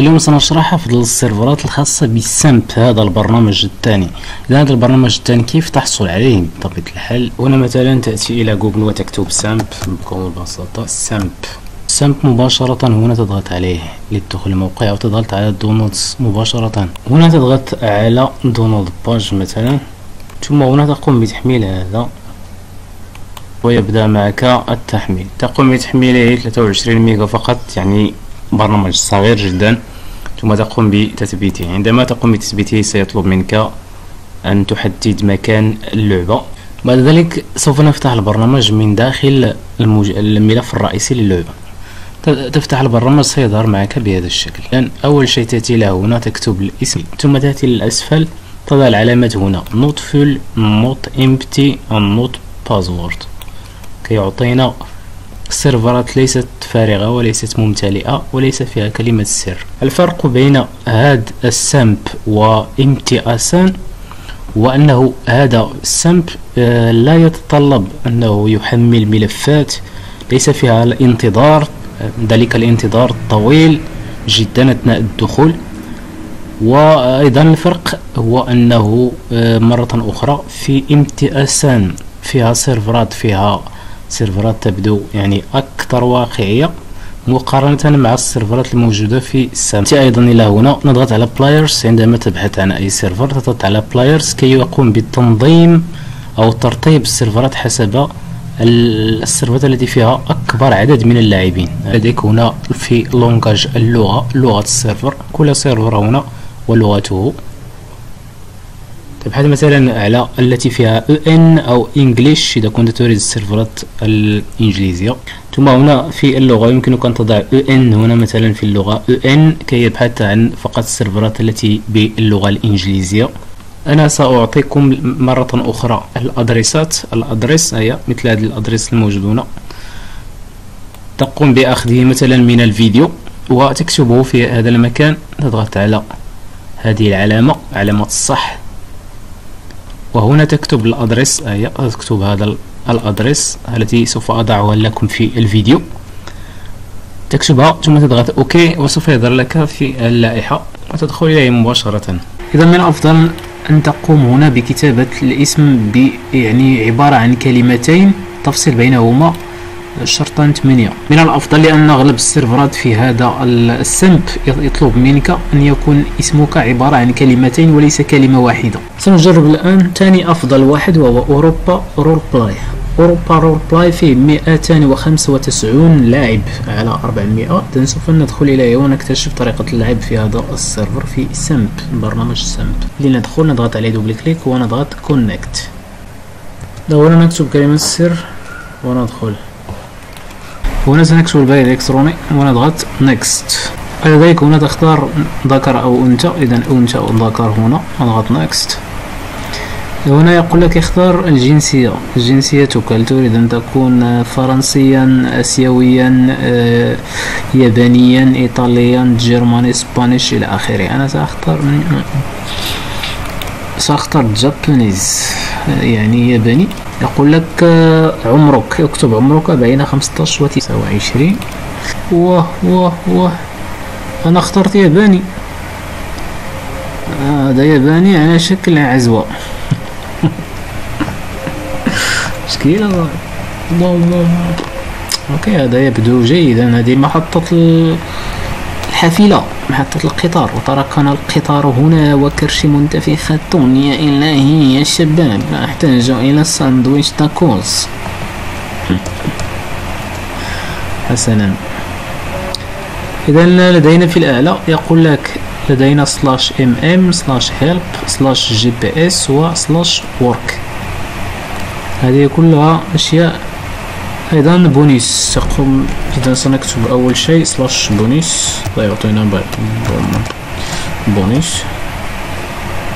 اليوم سنشرح أفضل السيرفرات الخاصة بال SAMP هذا البرنامج الثاني. إذا هذا البرنامج الثاني كيف تحصل عليه؟ بطبيعة الحال هنا مثلا تأتي إلى جوجل وتكتب SAMP بكل بساطة SAMP. SAMP مباشرة هنا تضغط عليه للدخول الموقع أو تضغط على downloads مباشرة. هنا تضغط على download page مثلا. ثم هنا تقوم بتحميل هذا. ويبدأ معك التحميل. تقوم بتحميله 23 ميجا فقط يعني برنامج صغير جدا. ثم تقوم بتثبيته. عندما تقوم بتثبيته سيطلب منك أن تحدد مكان اللعبة. بعد ذلك سوف نفتح البرنامج من داخل المج... الملف الرئيسي للعبة. تفتح البرنامج سيظهر معك بهذا الشكل. الآن أول شيء تأتي له هنا تكتب الاسم. ثم تأتي للأسفل تضع العلامة هنا. Not full not empty and not password. كيعطينا السيرفرات ليست فارغة وليست ممتلئة وليس فيها كلمة سر. الفرق بين هاد وامتئاسان هو أنه هذا السامب آه، لا يتطلب أنه يحمل ملفات ليس فيها الانتظار ذلك الانتظار الطويل جدا أثناء الدخول. وأيضا الفرق هو أنه آه، مرة أخرى في امتئاسان فيها سيرفرات فيها سيرفرات تبدو يعني أكثر واقعية مقارنة مع السيرفرات الموجودة في ال SAMP أيضا إلى هنا نضغط على players عندما تبحث عن أي سيرفر تضغط على players كي يقوم بالتنظيم أو ترتيب السيرفرات حسب السيرفرات التي فيها أكبر عدد من اللاعبين. لديك هنا في language اللغة لغة السيرفر. كل سيرفر هنا ولغته تبحث مثلا على التي فيها إن أو إنجليش إذا كنت تريد السيرفرات الإنجليزية. ثم هنا في اللغة يمكنك أن تضع إن هنا مثلا في اللغة. إن كي يبحث عن فقط السيرفرات التي باللغة الإنجليزية. أنا سأعطيكم مرة أخرى الأدريسات. الأدريس هي مثل هذه الأدريس الموجود هنا تقوم بأخذه مثلا من الفيديو وتكتبه في هذا المكان. تضغط على هذه العلامة علامة الصح. وهنا تكتب الأدرس أي تكتب هذا الأدرس التي سوف أضعها لكم في الفيديو. تكتبها ثم تضغط أوكي وسوف يظهر لك في اللائحة. وتدخل إليه مباشرة. إذا من الأفضل أن تقوم هنا بكتابة الاسم يعني عبارة عن كلمتين تفصل بينهما. شرطا 8 من الأفضل لأن أغلب السيرفرات في هذا السمب يطلب منك أن يكون اسمك عبارة عن كلمتين وليس كلمة واحدة. سنجرب الآن. ثاني أفضل واحد وهو أوروبا Role Play أوروبا Role Play فيه 295 لاعب على 400 إذا سوف ندخل إليه ونكتشف طريقة اللعب في هذا السيرفر في SAMP برنامج SAMP لندخل نضغط عليه double click ونضغط connect دورنا نكتب كلمة السر وندخل هنا سنكتب البريد الإلكتروني ونضغط next ذلك هنا تختار ذكر أو أنثى إذا أنثى أو ذكر هنا نضغط next هنا يقول لك اختار الجنسية. جنسيتك هل تريد أن تكون فرنسيا آسيويا آه، يابانيا إيطاليا جرماني Spanish إلى آخره. أنا سأختار سأختار Japanese يعني ياباني يقول لك آه، عمرك اكتب عمرك بين 15 و 29 واه واه واه. أنا اخترت ياباني هذا ياباني على شكل عزوة. مشكلة الله الله okay هذا يبدو جيدا. هذه محطة الحافلة محطة القطار وتركنا القطار هنا وكرش منتفخة يا إلهي يا شباب. أحتاج إلى ساندويش تاكوز حسنا. إذا لدينا في الأعلى يقول لك لدينا slash mm slash help slash GPS و slash work هذه كلها أشياء أيضا بونيس تقوم إذا سنكتب أول شيء slash bonus. لا يعطينا بونيس.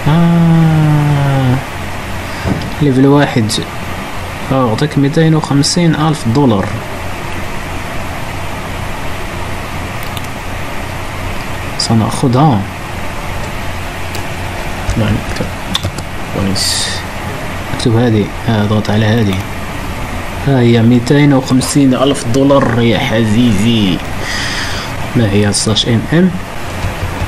آه. level واحد. أعطيك ميتين وخمسين ألف دولار. سنأخذها. نكتب. بونيس. اكتب هذه. اضغط على هذه. ها هي ميتين وخمسين ألف دولار يا عزيزي ما هي slash mm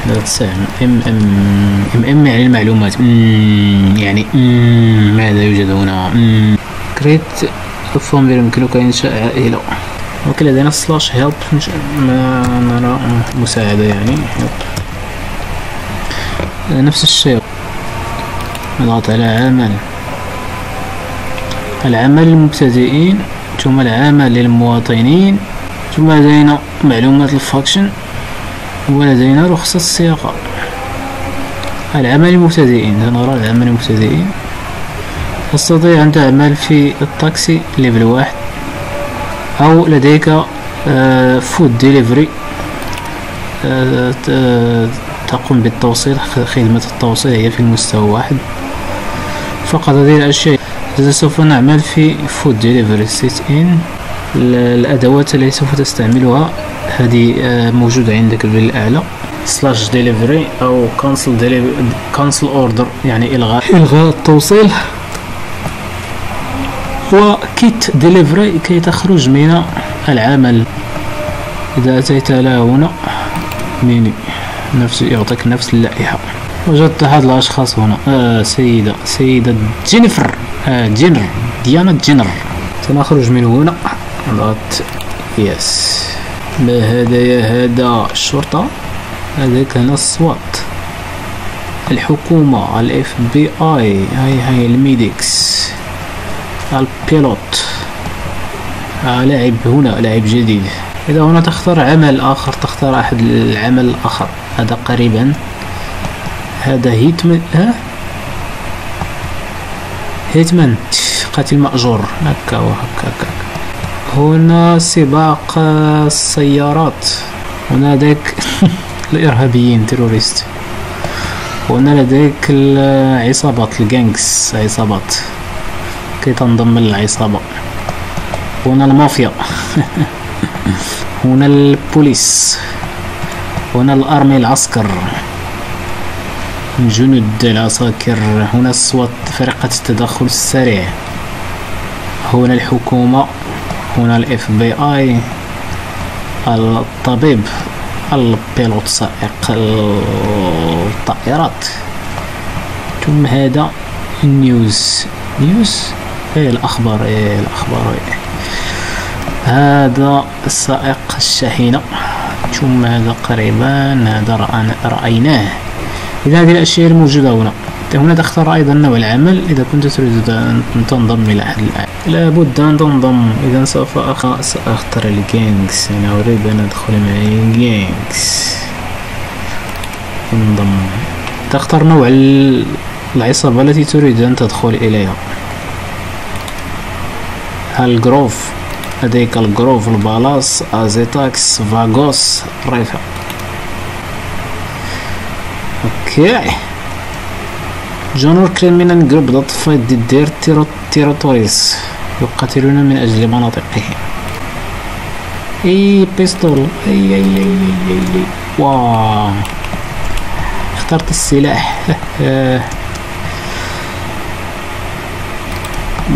لا تسهم mm mm يعني المعلومات. mm يعني mm ماذا يوجد هنا؟ create fam يمكنك انشاء عائلة وكل لدينا slash help ما نرى مساعدة يعني. help نفس الشيء. نضغط على عمل العمل للمبتدئين ثم العمل للمواطنين ثم لدينا معلومات ال faction ولدينا رخصة السياقة. العمل المبتدئين نرى العمل المبتدئين تستطيع أن تعمل في التاكسي level واحد أو لديك food delivery آه، آه، تقوم بالتوصيل خدمة التوصيل هي في المستوى واحد. فقط هذه الأشياء سوف نعمل في food delivery سيت إن الأدوات التي سوف تستعملها هذه آه، موجودة عندك بالأعلى slash delivery أو cancel cancel order يعني إلغاء. إلغاء التوصيل. و quit delivery كي تخرج من العمل. إذا أتيت له هنا ميني. نفس يعطيك نفس اللائحة. وجدت هاد الأشخاص هنا. آه سيدة سيدة جينيفر. آه جينر. ديانا جينر. سنخرج من هنا. ضغط yes ما هذا يا هذا؟ الشرطة. هذاك هنا ال SWAT الحكومة ال FBI هاي هاي ال medics. ال pilot. آه لاعب هنا لاعب جديد. إذا هنا تختار عمل آخر تختار أحد العمل الآخر. هذا قريبا. هذا hitman ها؟ hitman قاتل مأجور. هكا وهكا هكا هنا سباق السيارات. هنا ذاك الإرهابيين terrorist. هنا لديك العصابات ال gangs عصابات. كي تنضم للعصابة. هنا المافيا. هنا البوليس. هنا ال army العسكر. جنود العساكر هنا ال SWAT فرقة التدخل السريع. هنا الحكومة هنا ال FBI الطبيب ال pilot سائق الطائرات. ثم هذا ال news news إيه الأخبار إيه الأخبار إيه. هذا سائق الشاحنة. ثم هذا قريبا هذا رأيناه. إذا هذه الأشياء الموجودة هنا. هنا تختار أيضا نوع العمل إذا كنت تريد أن تنضم إلى أحد الأعمال لابد أن تنضم. إذا سوف سأختار ال gangs. أنا أريد أن أدخل مع ال gangs انضم. تختار نوع العصابة التي تريد أن تدخل إليها. هل Grove لديك ال Grove ال Ballas Aztecas Vagos Rifa okay join our criminal group that fight their territories يقاتلون من أجل مناطقهم. أي pistol اي اي اي اي اي, أي. wow. اخترت السلاح.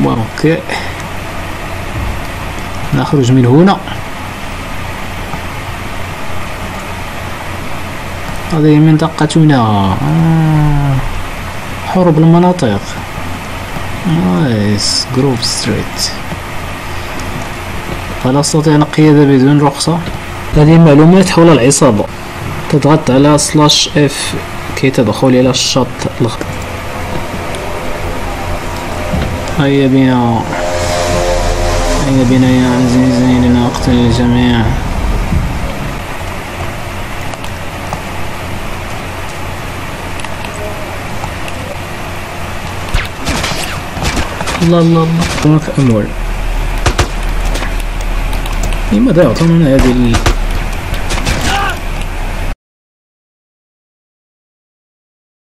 okay نخرج من هنا. هذه منطقتنا. آه. حرب المناطق. nice. Grove Street. هل أستطيع أن القيادة بدون رخصة؟ هذه معلومات حول العصابة. تضغط على slash FK تدخل إلى الشط. الأخضر هيا بنا. هيا بنا يا عزيزي لنقتل الجميع. الله الله الله. هناك أموال. لماذا يعطوننا هذه